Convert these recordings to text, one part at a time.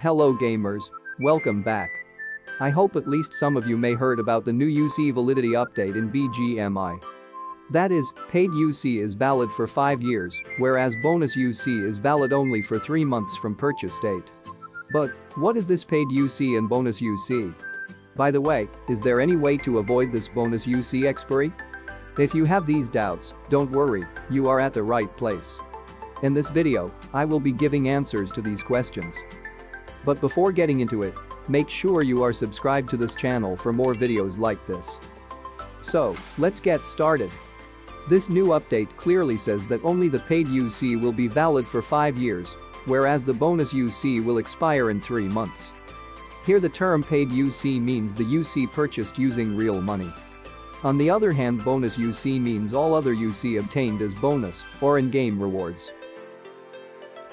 Hello gamers, welcome back. I hope at least some of you may heard about the new UC validity update in BGMI. That is, paid UC is valid for 5 years, whereas bonus UC is valid only for 3 months from purchase date. But, what is this paid UC and bonus UC? By the way, is there any way to avoid this bonus UC expiry? If you have these doubts, don't worry, you are at the right place. In this video, I will be giving answers to these questions. But before getting into it, make sure you are subscribed to this channel for more videos like this. So, let's get started. This new update clearly says that only the paid UC will be valid for 5 years, whereas the bonus UC will expire in 3 months. Here the term paid UC means the UC purchased using real money. On the other hand bonus UC means all other UC obtained as bonus or in-game rewards.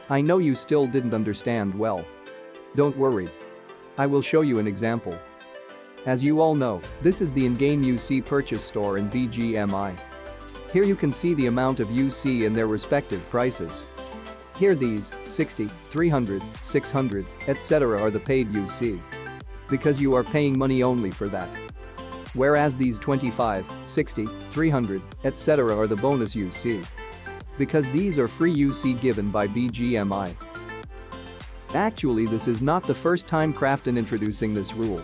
I know you still didn't understand well. Don't worry. I will show you an example. As you all know, this is the in-game UC purchase store in BGMI. Here you can see the amount of UC and their respective prices. Here these, 60, 300, 600, etc. are the paid UC. Because you are paying money only for that. Whereas these 25, 60, 300, etc. are the bonus UC because these are free UC given by BGMI. Actually this is not the first time Krafton introducing this rule.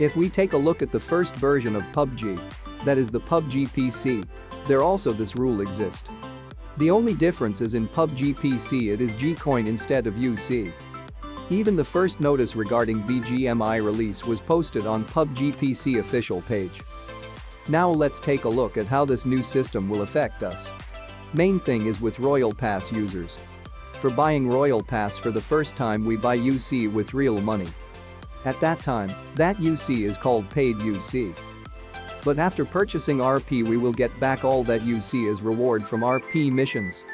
If we take a look at the first version of PUBG, that is the PUBG PC, there also this rule exists. The only difference is in PUBG PC it is G-Coin instead of UC. Even the first notice regarding BGMI release was posted on PUBG PC official page. Now let's take a look at how this new system will affect us. Main thing is with Royal Pass users. For buying Royal Pass for the first time we buy UC with real money. At that time, that UC is called paid UC. But after purchasing RP we will get back all that UC as reward from RP missions.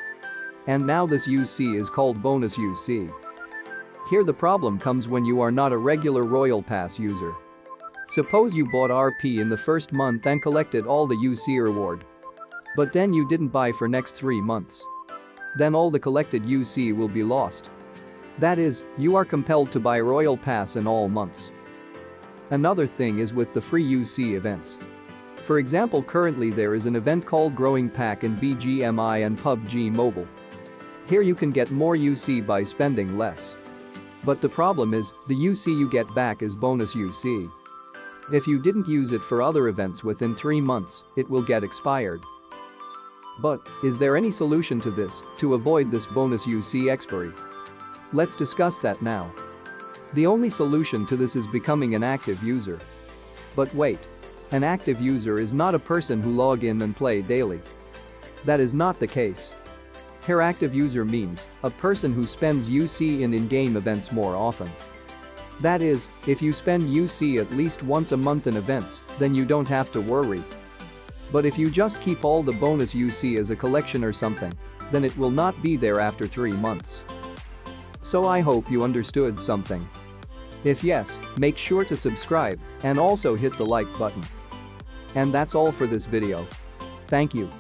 And now this UC is called bonus UC. Here the problem comes when you are not a regular Royal Pass user. Suppose you bought RP in the first month and collected all the UC reward. But then you didn't buy for next 3 months. Then all the collected UC will be lost. That is, you are compelled to buy Royal Pass in all months. Another thing is with the free UC events. For example currently there is an event called Growing Pack in BGMI and PUBG Mobile. Here you can get more UC by spending less. But the problem is, the UC you get back is bonus UC. If you didn't use it for other events within 3 months, it will get expired. But, is there any solution to this, to avoid this bonus UC expiry? Let's discuss that now. The only solution to this is becoming an active user. But wait. An active user is not a person who log in and play daily. That is not the case. Here active user means a person who spends UC in in-game events more often. That is, if you spend UC at least once a month in events, then you don't have to worry, but if you just keep all the bonus UC as a collection or something, then it will not be there after 3 months. So I hope you understood something. If yes, make sure to subscribe and also hit the like button. And that's all for this video. Thank you.